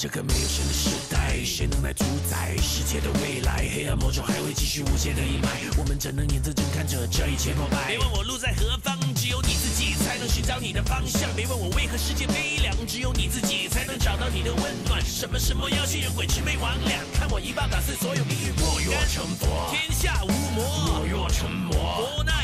这个没有神的时代，谁能来主宰世界的未来？黑暗魔咒还会继续无限的阴霾，我们只能眼睁睁看着这一切破败。别问我路在何方，只有你自己才能寻找你的方向。别问我为何世界悲凉，只有你自己才能找到你的温暖。什么什么妖邪人鬼魑魅魍魉，看我一棒打碎所有命运我。若成佛，天下无魔。莫若成魔，那。